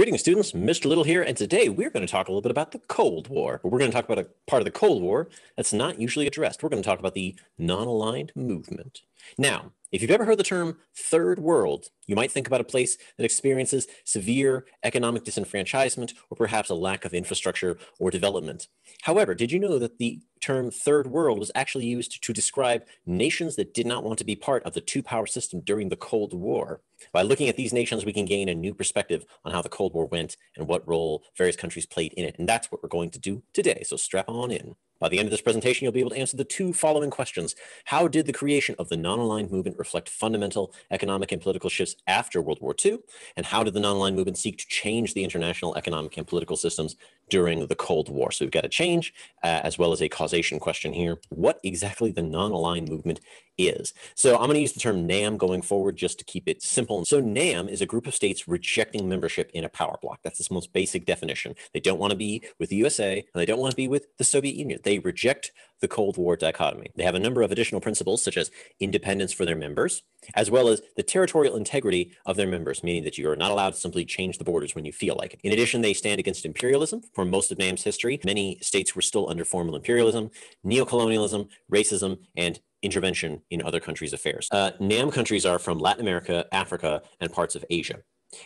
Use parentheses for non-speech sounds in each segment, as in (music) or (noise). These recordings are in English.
Greetings, students. Mr. Liddle here, and today we're going to talk a little bit about the Cold War. But we're going to talk about a part of the Cold War that's not usually addressed. We're going to talk about the non aligned movement. Now, if you've ever heard the term third world, you might think about a place that experiences severe economic disenfranchisement or perhaps a lack of infrastructure or development. However, did you know that the term third world was actually used to describe nations that did not want to be part of the two power system during the Cold War? By looking at these nations, we can gain a new perspective on how the Cold War went and what role various countries played in it. And that's what we're going to do today. So strap on in. By the end of this presentation, you'll be able to answer the two following questions. How did the creation of the non-aligned movement reflect fundamental economic and political shifts after World War II? And how did the non-aligned movement seek to change the international economic and political systems during the Cold War? So we've got a change uh, as well as a causation question here. What exactly the non-aligned movement is. So I'm going to use the term NAM going forward just to keep it simple. So NAM is a group of states rejecting membership in a power bloc. That's its most basic definition. They don't want to be with the USA and they don't want to be with the Soviet Union. They reject the Cold War dichotomy. They have a number of additional principles, such as independence for their members, as well as the territorial integrity of their members, meaning that you are not allowed to simply change the borders when you feel like it. In addition, they stand against imperialism. For most of NAM's history, many states were still under formal imperialism, neocolonialism, racism, and intervention in other countries' affairs. Uh, NAM countries are from Latin America, Africa, and parts of Asia.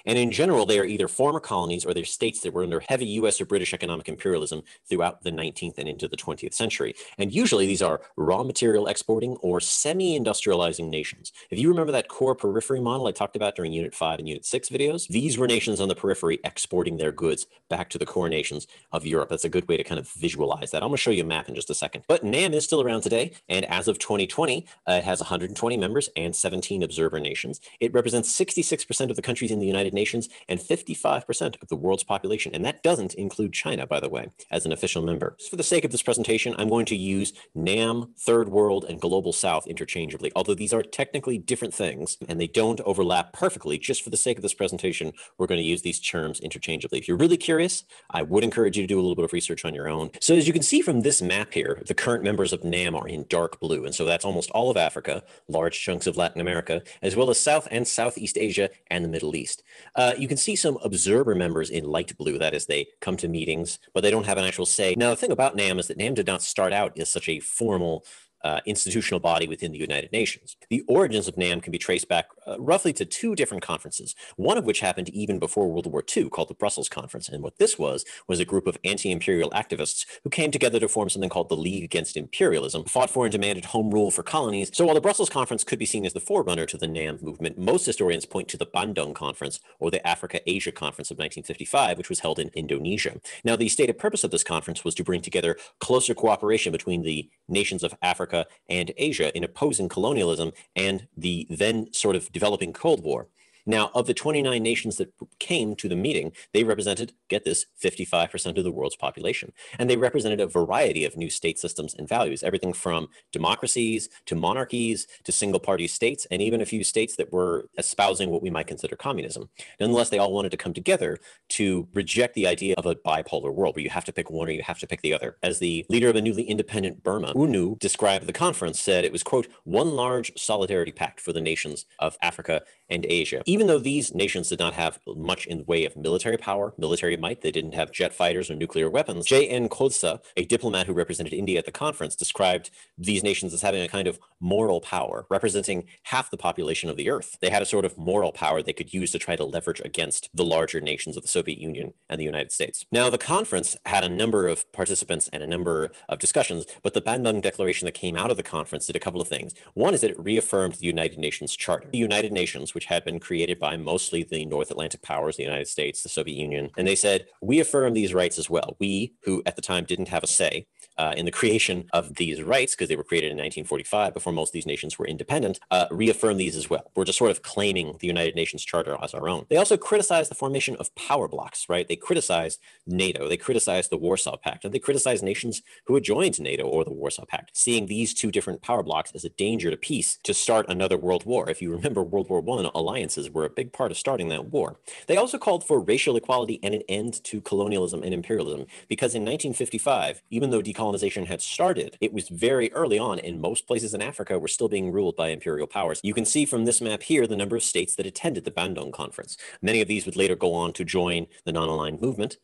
And in general, they are either former colonies or they're states that were under heavy US or British economic imperialism throughout the 19th and into the 20th century. And usually these are raw material exporting or semi industrializing nations. If you remember that core periphery model I talked about during Unit 5 and Unit 6 videos, these were nations on the periphery exporting their goods back to the core nations of Europe. That's a good way to kind of visualize that. I'm going to show you a map in just a second. But NAM is still around today. And as of 2020, uh, it has 120 members and 17 observer nations. It represents 66% of the countries in the United Nations and 55% of the world's population. And that doesn't include China, by the way, as an official member. So for the sake of this presentation, I'm going to use NAM, Third World, and Global South interchangeably, although these are technically different things and they don't overlap perfectly. Just for the sake of this presentation, we're going to use these terms interchangeably. If you're really curious, I would encourage you to do a little bit of research on your own. So as you can see from this map here, the current members of NAM are in dark blue. And so that's almost all of Africa, large chunks of Latin America, as well as South and Southeast Asia and the Middle East. Uh, you can see some observer members in light blue. That is, they come to meetings, but they don't have an actual say. Now, the thing about NAM is that NAM did not start out as such a formal uh, institutional body within the United Nations. The origins of NAM can be traced back uh, roughly to two different conferences, one of which happened even before World War II, called the Brussels Conference. And what this was, was a group of anti imperial activists who came together to form something called the League Against Imperialism, fought for and demanded home rule for colonies. So while the Brussels Conference could be seen as the forerunner to the NAM movement, most historians point to the Bandung Conference or the Africa Asia Conference of 1955, which was held in Indonesia. Now, the stated purpose of this conference was to bring together closer cooperation between the nations of Africa and Asia in opposing colonialism and the then sort of developing Cold War. Now, of the 29 nations that came to the meeting, they represented, get this, 55% of the world's population. And they represented a variety of new state systems and values, everything from democracies to monarchies to single party states, and even a few states that were espousing what we might consider communism. Nonetheless, they all wanted to come together to reject the idea of a bipolar world where you have to pick one or you have to pick the other. As the leader of a newly independent Burma, U Nu, described the conference, said it was, quote, one large solidarity pact for the nations of Africa and Asia even though these nations did not have much in the way of military power, military might, they didn't have jet fighters or nuclear weapons. J.N. Khosla, a diplomat who represented India at the conference, described these nations as having a kind of moral power, representing half the population of the earth. They had a sort of moral power they could use to try to leverage against the larger nations of the Soviet Union and the United States. Now, the conference had a number of participants and a number of discussions, but the Bandung Declaration that came out of the conference did a couple of things. One is that it reaffirmed the United Nations Charter. The United Nations, which had been created created by mostly the North Atlantic powers, the United States, the Soviet Union. And they said, we affirm these rights as well. We, who at the time didn't have a say uh, in the creation of these rights, because they were created in 1945 before most of these nations were independent, uh, reaffirm these as well. We're just sort of claiming the United Nations Charter as our own. They also criticized the formation of power blocs, right? They criticized NATO, they criticized the Warsaw Pact, and they criticized nations who had joined NATO or the Warsaw Pact, seeing these two different power blocs as a danger to peace to start another world war. If you remember World War I, alliances were a big part of starting that war. They also called for racial equality and an end to colonialism and imperialism, because in 1955, even though decolonization had started, it was very early on, and most places in Africa were still being ruled by imperial powers. You can see from this map here the number of states that attended the Bandung Conference. Many of these would later go on to join the non-aligned movement,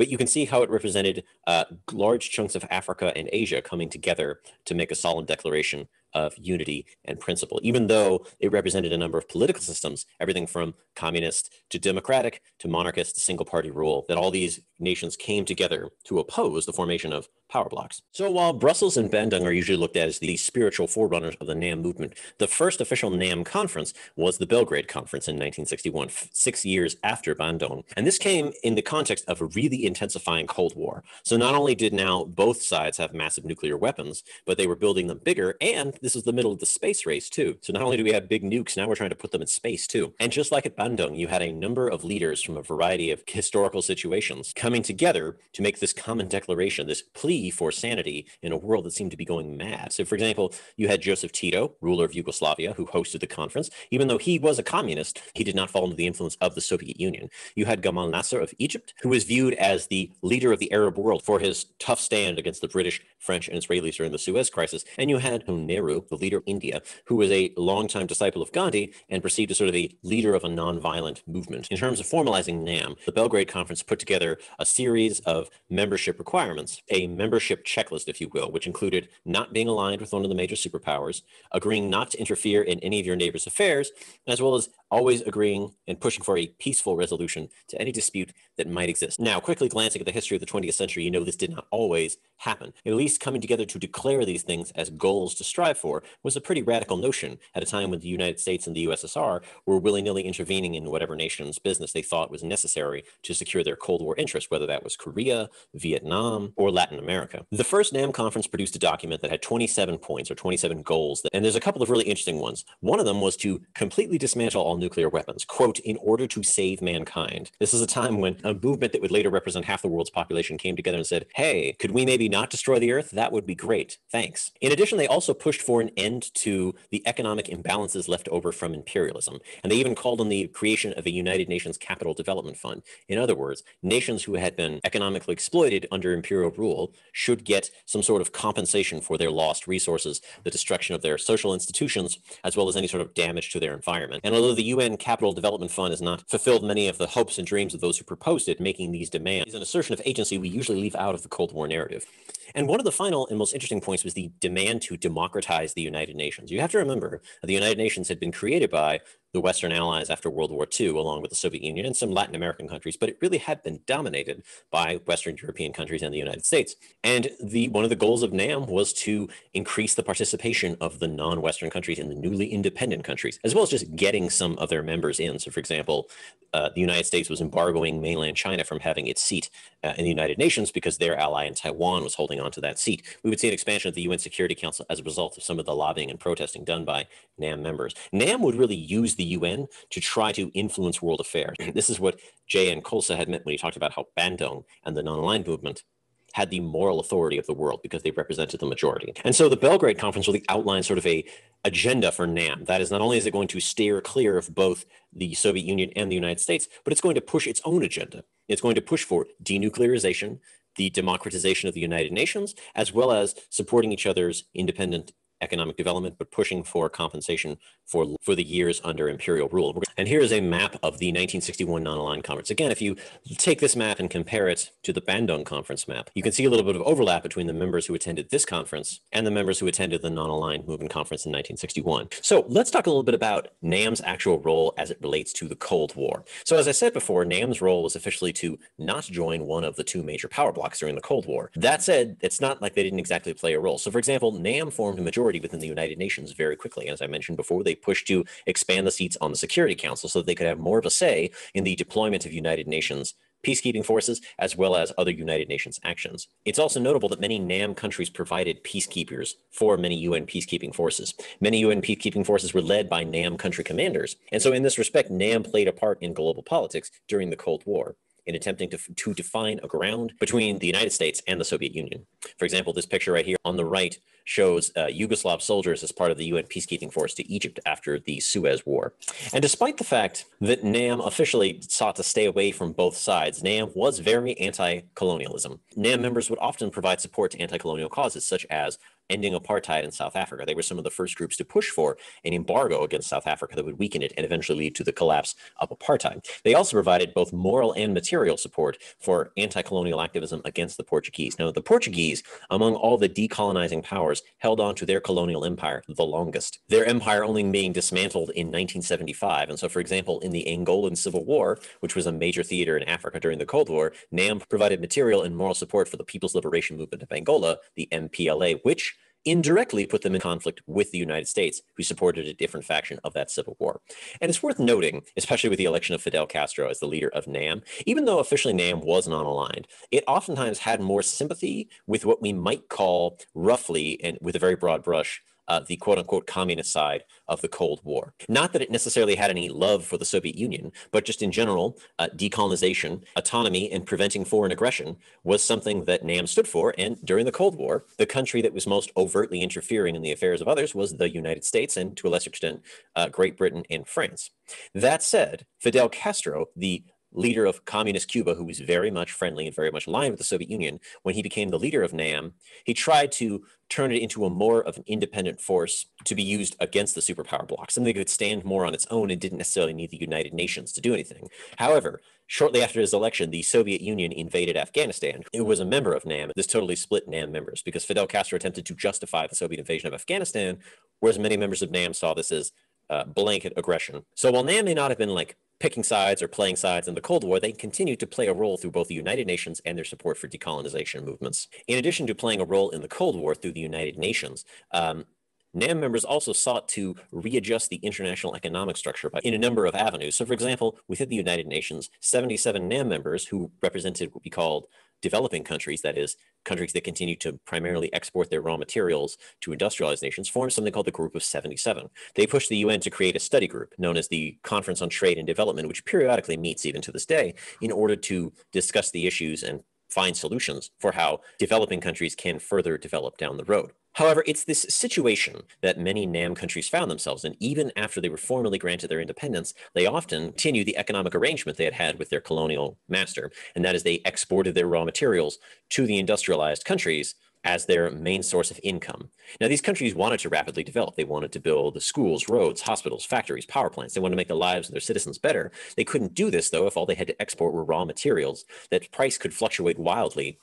but you can see how it represented uh, large chunks of Africa and Asia coming together to make a solemn declaration of unity and principle, even though it represented a number of political systems, everything from communist to democratic to monarchist to single party rule, that all these nations came together to oppose the formation of power blocs. So while Brussels and Bandung are usually looked at as the spiritual forerunners of the NAM movement, the first official NAM conference was the Belgrade Conference in 1961, six years after Bandung. And this came in the context of a really intensifying Cold War. So not only did now both sides have massive nuclear weapons, but they were building them bigger and this is the middle of the space race too. So not only do we have big nukes, now we're trying to put them in space too. And just like at Bandung, you had a number of leaders from a variety of historical situations coming together to make this common declaration, this plea for sanity in a world that seemed to be going mad. So for example, you had Joseph Tito, ruler of Yugoslavia, who hosted the conference. Even though he was a communist, he did not fall under the influence of the Soviet Union. You had Gamal Nasser of Egypt, who was viewed as the leader of the Arab world for his tough stand against the British, French, and Israelis during the Suez Crisis. And you had Nehru the leader of India, who was a longtime disciple of Gandhi and perceived as sort of the leader of a nonviolent movement. In terms of formalizing NAM, the Belgrade Conference put together a series of membership requirements, a membership checklist, if you will, which included not being aligned with one of the major superpowers, agreeing not to interfere in any of your neighbor's affairs, as well as always agreeing and pushing for a peaceful resolution to any dispute that might exist. Now, quickly glancing at the history of the 20th century, you know this did not always happen. At least coming together to declare these things as goals to strive for was a pretty radical notion at a time when the United States and the USSR were willy-nilly intervening in whatever nation's business they thought was necessary to secure their Cold War interests, whether that was Korea, Vietnam, or Latin America. The first NAM conference produced a document that had 27 points or 27 goals, that, and there's a couple of really interesting ones. One of them was to completely dismantle all nuclear weapons, quote, in order to save mankind. This is a time when a movement that would later represent half the world's population came together and said, hey, could we maybe not destroy the earth? That would be great. Thanks. In addition, they also pushed for an end to the economic imbalances left over from imperialism. And they even called on the creation of a United Nations Capital Development Fund. In other words, nations who had been economically exploited under imperial rule should get some sort of compensation for their lost resources, the destruction of their social institutions, as well as any sort of damage to their environment. And although the UN Capital Development Fund has not fulfilled many of the hopes and dreams of those who proposed it, making these demands is an assertion of agency we usually leave out of the Cold War narrative. And one of the final and most interesting points was the demand to democratize the United Nations. You have to remember the United Nations had been created by the Western allies after World War II, along with the Soviet Union and some Latin American countries, but it really had been dominated by Western European countries and the United States. And the one of the goals of NAM was to increase the participation of the non-Western countries in the newly independent countries, as well as just getting some of their members in. So, for example, uh, the United States was embargoing mainland China from having its seat uh, in the United Nations because their ally in Taiwan was holding on to that seat. We would see an expansion of the UN Security Council as a result of some of the lobbying and protesting done by NAM members. NAM would really use the UN to try to influence world affairs. (clears throat) This is what J.N. Khosla had meant when he talked about how Bandung and the non-aligned movement had the moral authority of the world because they represented the majority. And so the Belgrade Conference really outlined sort of a agenda for NAM. That is, not only is it going to steer clear of both the Soviet Union and the United States, but it's going to push its own agenda. It's going to push for denuclearization, the democratization of the United Nations, as well as supporting each other's independent economic development, but pushing for compensation for, for the years under imperial rule. And here is a map of the 1961 non-aligned conference. Again, if you take this map and compare it to the Bandung conference map, you can see a little bit of overlap between the members who attended this conference and the members who attended the non-aligned movement conference in 1961. So let's talk a little bit about NAM's actual role as it relates to the Cold War. So as I said before, NAM's role was officially to not join one of the two major power blocs during the Cold War. That said, it's not like they didn't exactly play a role. So for example, NAM formed a majority majority within the United Nations very quickly. As I mentioned before, they pushed to expand the seats on the Security Council so that they could have more of a say in the deployment of United Nations peacekeeping forces, as well as other United Nations actions. It's also notable that many NAM countries provided peacekeepers for many UN peacekeeping forces. Many UN peacekeeping forces were led by NAM country commanders. And so in this respect, NAM played a part in global politics during the Cold War. In attempting to, to define a ground between the United States and the Soviet Union. For example, this picture right here on the right shows uh, Yugoslav soldiers as part of the UN peacekeeping force to Egypt after the Suez War. And despite the fact that NAM officially sought to stay away from both sides, NAM was very anti colonialism. NAM members would often provide support to anti colonial causes, such as ending apartheid in South Africa. They were some of the first groups to push for an embargo against South Africa that would weaken it and eventually lead to the collapse of apartheid. They also provided both moral and material support for anti colonial activism against the Portuguese. Now, the Portuguese, among all the decolonizing powers, held on to their colonial empire the longest, their empire only being dismantled in 1975. And so, for example, in the Angolan Civil War, which was a major theater in Africa during the Cold War, NAM provided material and moral support for the People's Liberation Movement of Angola, the MPLA, which indirectly put them in conflict with the United States, who supported a different faction of that civil war. And it's worth noting, especially with the election of Fidel Castro as the leader of NAM, even though officially NAM was non aligned, it oftentimes had more sympathy with what we might call roughly and with a very broad brush uh, the quote unquote communist side of the Cold War. Not that it necessarily had any love for the Soviet Union, but just in general, uh, decolonization, autonomy, and preventing foreign aggression was something that NAM stood for. And during the Cold War, the country that was most overtly interfering in the affairs of others was the United States and to a lesser extent, uh, Great Britain and France. That said, Fidel Castro, the leader of communist Cuba, who was very much friendly and very much aligned with the Soviet Union, when he became the leader of NAM, he tried to turn it into a more of an independent force to be used against the superpower bloc, something that could stand more on its own and didn't necessarily need the United Nations to do anything. However, shortly after his election, the Soviet Union invaded Afghanistan. It was a member of NAM. This totally split NAM members because Fidel Castro attempted to justify the Soviet invasion of Afghanistan, whereas many members of NAM saw this as uh, blanket aggression. So while NAM may not have been like picking sides or playing sides in the Cold War, they continued to play a role through both the United Nations and their support for decolonization movements. In addition to playing a role in the Cold War through the United Nations, um, NAM members also sought to readjust the international economic structure by, in a number of avenues. So, for example, within the United Nations, 77 NAM members who represented what we called developing countries, that is, countries that continue to primarily export their raw materials to industrialized nations, formed something called the Group of 77. They pushed the UN to create a study group known as the Conference on Trade and Development, which periodically meets even to this day in order to discuss the issues and find solutions for how developing countries can further develop down the road. However, it's this situation that many NAM countries found themselves in. Even after they were formally granted their independence, they often continue the economic arrangement they had had with their colonial master, and that is they exported their raw materials to the industrialized countries as their main source of income. Now, these countries wanted to rapidly develop. They wanted to build schools, roads, hospitals, factories, power plants. They wanted to make the lives of their citizens better. They couldn't do this, though, if all they had to export were raw materials. That price could fluctuate wildly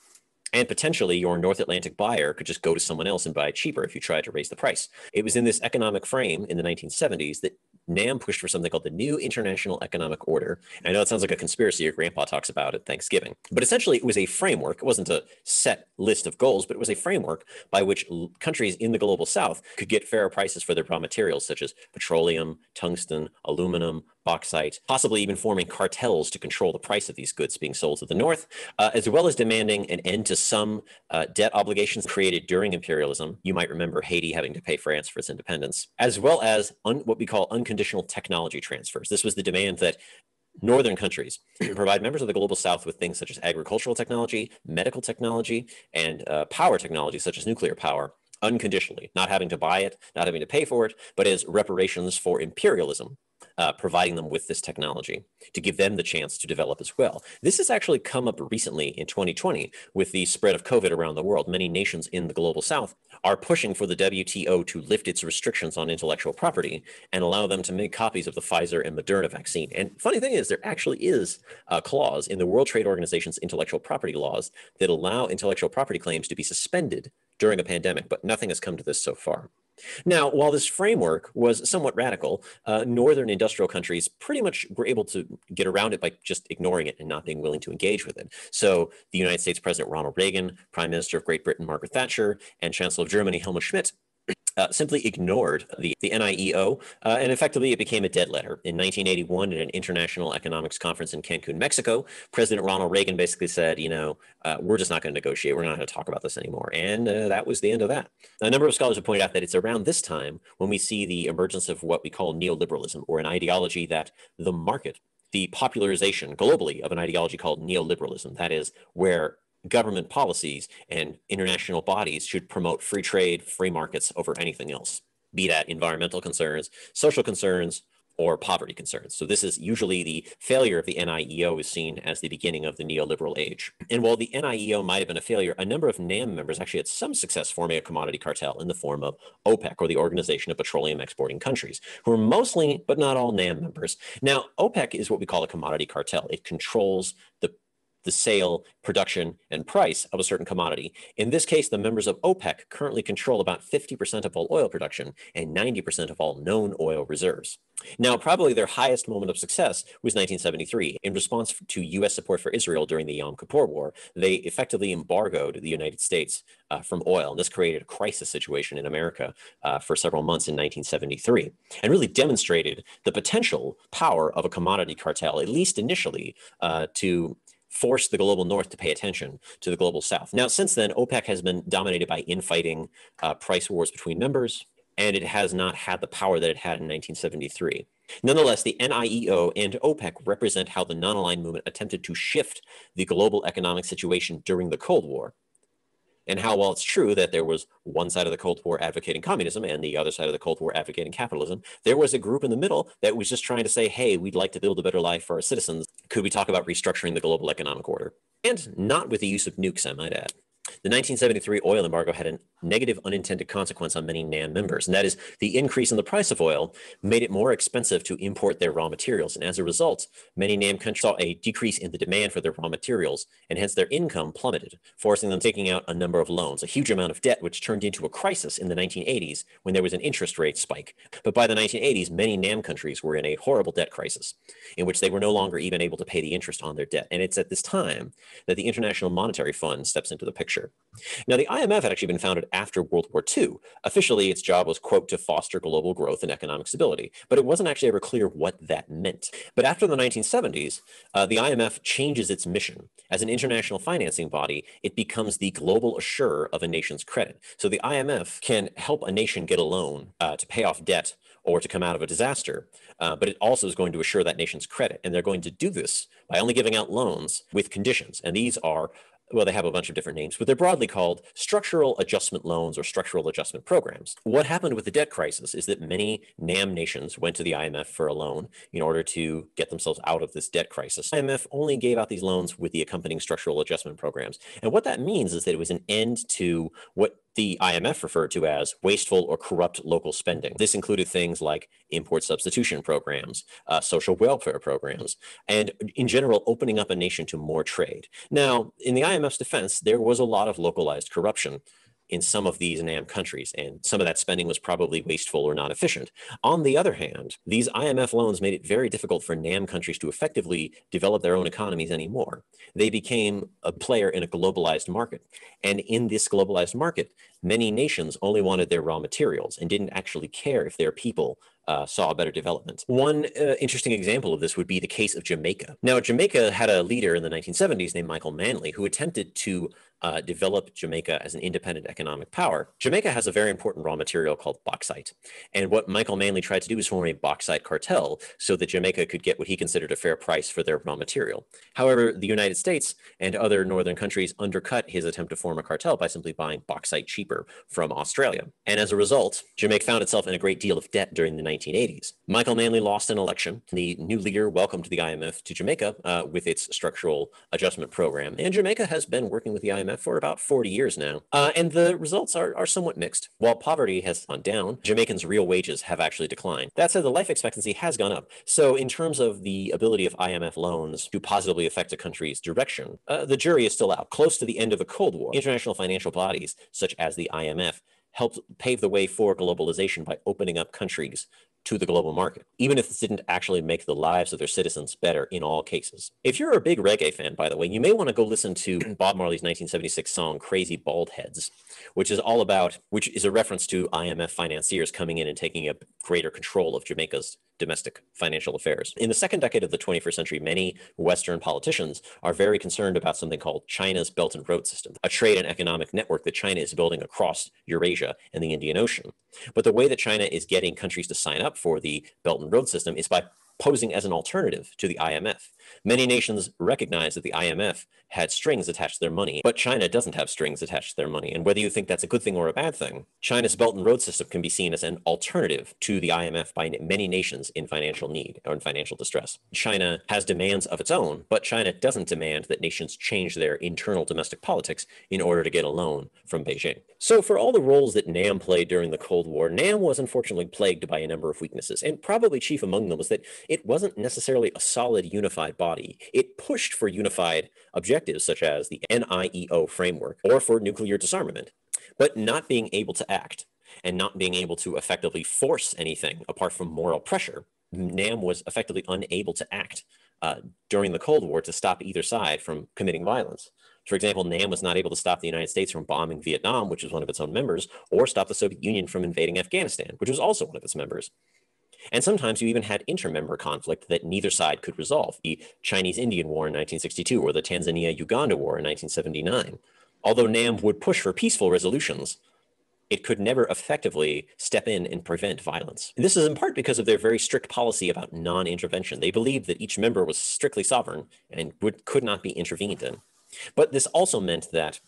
and potentially your North Atlantic buyer could just go to someone else and buy cheaper if you tried to raise the price. It was in this economic frame in the 1970s that NAM pushed for something called the New International Economic Order. I know it sounds like a conspiracy your grandpa talks about at Thanksgiving, but essentially it was a framework. It wasn't a set list of goals, but it was a framework by which countries in the global south could get fairer prices for their raw materials, such as petroleum, tungsten, aluminum, bauxite, possibly even forming cartels to control the price of these goods being sold to the north, uh, as well as demanding an end to some uh, debt obligations created during imperialism. You might remember Haiti having to pay France for its independence, as well as un- what we call unconditional technology transfers. This was the demand that northern countries provide members of the global south with things such as agricultural technology, medical technology, and uh, power technology such as nuclear power unconditionally, not having to buy it, not having to pay for it, but as reparations for imperialism uh, providing them with this technology to give them the chance to develop as well. This has actually come up recently in 2020 with the spread of COVID around the world. Many nations in the global south are pushing for the WTO to lift its restrictions on intellectual property and allow them to make copies of the Pfizer and Moderna vaccine. And funny thing is, there actually is a clause in the World Trade Organization's intellectual property laws that allow intellectual property claims to be suspended during a pandemic, but nothing has come to this so far. Now, while this framework was somewhat radical, uh, northern industrial countries pretty much were able to get around it by just ignoring it and not being willing to engage with it. So, the United States President Ronald Reagan, Prime Minister of Great Britain Margaret Thatcher, and Chancellor of Germany Helmut Schmidt uh, simply ignored the, the NIEO, uh, and effectively it became a dead letter. In 1981, at an international economics conference in Cancun, Mexico, President Ronald Reagan basically said, you know, uh, we're just not going to negotiate. We're not going to talk about this anymore. And uh, that was the end of that. A number of scholars have pointed out that it's around this time when we see the emergence of what we call neoliberalism, or an ideology that the market the popularization globally of an ideology called neoliberalism. That is, where government policies and international bodies should promote free trade, free markets over anything else, be that environmental concerns, social concerns, or poverty concerns. So this is usually the failure of the NIEO is seen as the beginning of the neoliberal age. And while the NIEO might have been a failure, a number of NAM members actually had some success forming a commodity cartel in the form of OPEC, or the Organization of Petroleum Exporting Countries, who are mostly, but not all NAM members. Now, OPEC is what we call a commodity cartel. It controls the the sale, production, and price of a certain commodity. In this case, the members of OPEC currently control about 50% of all oil production and 90% of all known oil reserves. Now, probably their highest moment of success was 1973. In response to U.S. support for Israel during the Yom Kippur War, they effectively embargoed the United States uh, from oil. And this created a crisis situation in America uh, for several months in 1973 and really demonstrated the potential power of a commodity cartel, at least initially, uh, to forced the global north to pay attention to the global south. Now, since then, OPEC has been dominated by infighting uh, price wars between members, and it has not had the power that it had in 1973. Nonetheless, the NIEO and OPEC represent how the non aligned movement attempted to shift the global economic situation during the Cold War and how, while it's true that there was one side of the Cold War advocating communism and the other side of the Cold War advocating capitalism, there was a group in the middle that was just trying to say, hey, we'd like to build a better life for our citizens. Could we talk about restructuring the global economic order? And not with the use of nukes, I might add. The 1973 oil embargo had a negative unintended consequence on many NAM members, and that is the increase in the price of oil made it more expensive to import their raw materials. And as a result, many NAM countries saw a decrease in the demand for their raw materials, and hence their income plummeted, forcing them taking out a number of loans, a huge amount of debt, which turned into a crisis in the 1980s when there was an interest rate spike. But by the 1980s, many NAM countries were in a horrible debt crisis in which they were no longer even able to pay the interest on their debt. And it's at this time that the International Monetary Fund steps into the picture. Now, the IMF had actually been founded after World War II. Officially, its job was, quote, to foster global growth and economic stability, but it wasn't actually ever clear what that meant. But after the 1970s, uh, the IMF changes its mission. As an international financing body, it becomes the global assurer of a nation's credit. So the IMF can help a nation get a loan uh, to pay off debt or to come out of a disaster, uh, but it also is going to assure that nation's credit. And they're going to do this by only giving out loans with conditions. And these are well, they have a bunch of different names, but they're broadly called structural adjustment loans or structural adjustment programs. What happened with the debt crisis is that many NAM nations went to the IMF for a loan in order to get themselves out of this debt crisis. IMF only gave out these loans with the accompanying structural adjustment programs. And what that means is that it was an end to what the IMF referred to as wasteful or corrupt local spending. This included things like import substitution programs, uh, social welfare programs, and in general, opening up a nation to more trade. Now, in the IMF's defense, there was a lot of localized corruption in some of these NAM countries, and some of that spending was probably wasteful or not efficient. On the other hand, these IMF loans made it very difficult for NAM countries to effectively develop their own economies anymore. They became a player in a globalized market. And in this globalized market, many nations only wanted their raw materials and didn't actually care if their people uh, saw better development. One uh, interesting example of this would be the case of Jamaica. Now, Jamaica had a leader in the 1970s named Michael Manley who attempted to uh, develop Jamaica as an independent economic power. Jamaica has a very important raw material called bauxite. And what Michael Manley tried to do was form a bauxite cartel so that Jamaica could get what he considered a fair price for their raw material. However, the United States and other northern countries undercut his attempt to form a cartel by simply buying bauxite cheaper from Australia. And as a result, Jamaica found itself in a great deal of debt during the 1980s. Michael Manley lost an election. The new leader welcomed the IMF to Jamaica uh, with its structural adjustment program. And Jamaica has been working with the IMF for about 40 years now. Uh, and the results are, are somewhat mixed. While poverty has gone down, Jamaicans' real wages have actually declined. That said, the life expectancy has gone up. So, in terms of the ability of IMF loans to positively affect a country's direction, uh, the jury is still out. Close to the end of the Cold War, international financial bodies such as the IMF helped pave the way for globalization by opening up countries to the global market, even if this didn't actually make the lives of their citizens better in all cases. If you're a big reggae fan, by the way, you may want to go listen to (clears throat) Bob Marley's 1976 song Crazy Bald Heads, which is all about, which is a reference to IMF financiers coming in and taking a greater control of Jamaica's domestic financial affairs. In the second decade of the 21st century, many Western politicians are very concerned about something called China's Belt and Road System, a trade and economic network that China is building across Eurasia and the Indian Ocean. But the way that China is getting countries to sign up for the Belt and Road System is by posing as an alternative to the IMF. Many nations recognize that the IMF had strings attached to their money, but China doesn't have strings attached to their money. And whether you think that's a good thing or a bad thing, China's Belt and Road system can be seen as an alternative to the IMF by many nations in financial need or in financial distress. China has demands of its own, but China doesn't demand that nations change their internal domestic politics in order to get a loan from Beijing. So, for all the roles that NAM played during the Cold War, NAM was unfortunately plagued by a number of weaknesses, and probably chief among them was that it wasn't necessarily a solid unified body. It pushed for unified objectives such as the NIEO framework or for nuclear disarmament, but not being able to act and not being able to effectively force anything apart from moral pressure, NAM was effectively unable to act uh, during the Cold War to stop either side from committing violence. For example, NAM was not able to stop the United States from bombing Vietnam, which was one of its own members, or stop the Soviet Union from invading Afghanistan, which was also one of its members. And sometimes you even had intermember conflict that neither side could resolve, the Chinese Indian War in 1962 or the Tanzania Uganda War in 1979. Although NAM would push for peaceful resolutions, it could never effectively step in and prevent violence. And this is in part because of their very strict policy about non intervention. They believed that each member was strictly sovereign and would, could not be intervened in. But this also meant that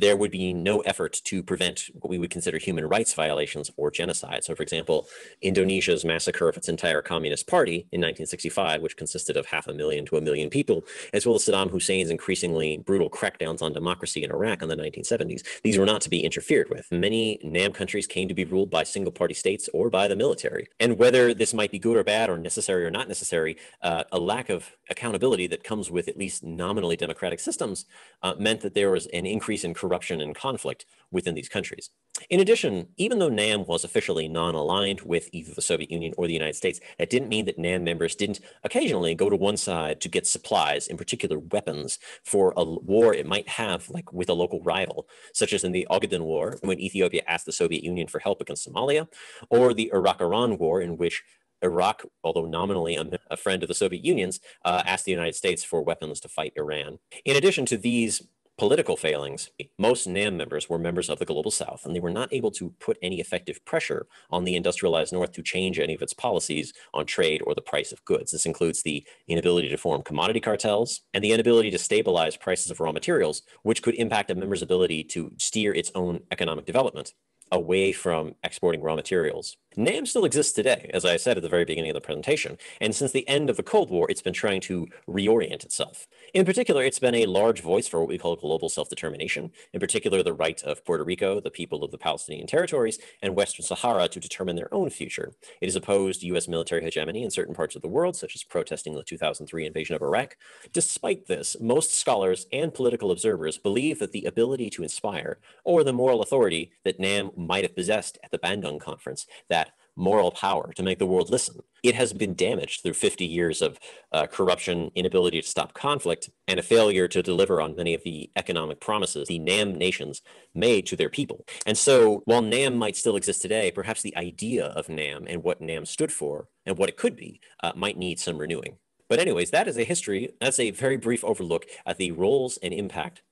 there would be no effort to prevent what we would consider human rights violations or genocide. So, for example, Indonesia's massacre of its entire Communist Party in 1965, which consisted of half a million to a million people, as well as Saddam Hussein's increasingly brutal crackdowns on democracy in Iraq in the 1970s, these were not to be interfered with. Many NAM countries came to be ruled by single party states or by the military. And whether this might be good or bad or necessary or not necessary, uh, a lack of accountability that comes with at least nominally democratic systems uh, meant that there was an increase in corruption and conflict within these countries. In addition, even though NAM was officially non aligned with either the Soviet Union or the United States, that didn't mean that NAM members didn't occasionally go to one side to get supplies, in particular weapons, for a war it might have, like with a local rival, such as in the Ogaden War, when Ethiopia asked the Soviet Union for help against Somalia, or the Iraq Iran War, in which Iraq, although nominally a friend of the Soviet Union's, uh, asked the United States for weapons to fight Iran. In addition to these political failings, most NAM members were members of the Global South, and they were not able to put any effective pressure on the industrialized North to change any of its policies on trade or the price of goods. This includes the inability to form commodity cartels and the inability to stabilize prices of raw materials, which could impact a member's ability to steer its own economic development away from exporting raw materials. NAM still exists today, as I said at the very beginning of the presentation, and since the end of the Cold War, it's been trying to reorient itself. In particular, it's been a large voice for what we call global self-determination, in particular the right of Puerto Rico, the people of the Palestinian territories, and Western Sahara to determine their own future. It has opposed U.S. military hegemony in certain parts of the world, such as protesting the 2003 invasion of Iraq. Despite this, most scholars and political observers believe that the ability to inspire, or the moral authority that NAM might have possessed at the Bandung conference, that moral power to make the world listen. It has been damaged through 50 years of uh, corruption, inability to stop conflict, and a failure to deliver on many of the economic promises the NAM nations made to their people. And so, while NAM might still exist today, perhaps the idea of NAM and what NAM stood for and what it could be uh, might need some renewing. But, anyways, that is a history. That's a very brief overlook at the roles and impact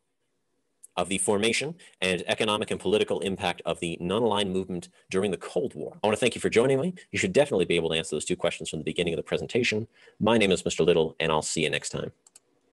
of the formation and economic and political impact of the non-aligned movement during the Cold War. I want to thank you for joining me. You should definitely be able to answer those two questions from the beginning of the presentation. My name is Mr. Liddle, and I'll see you next time.